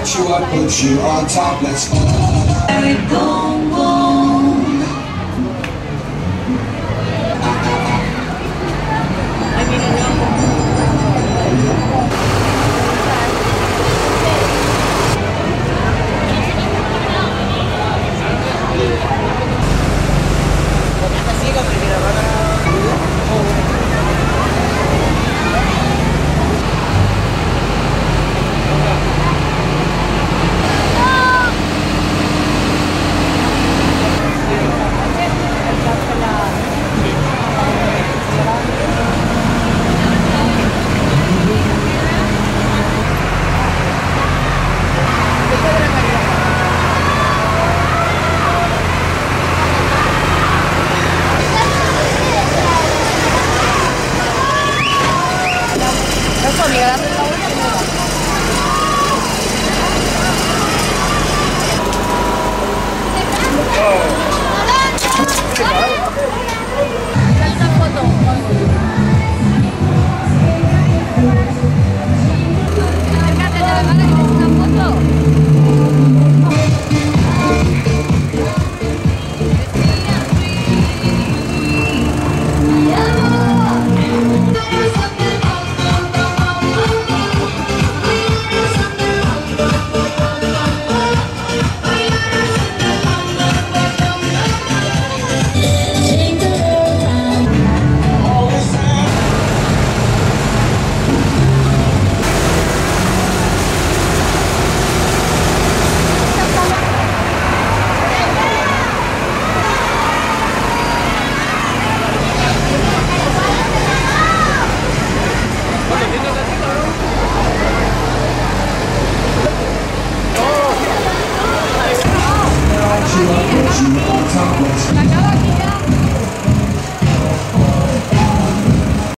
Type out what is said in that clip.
you, I put you on top, let's go. Yeah.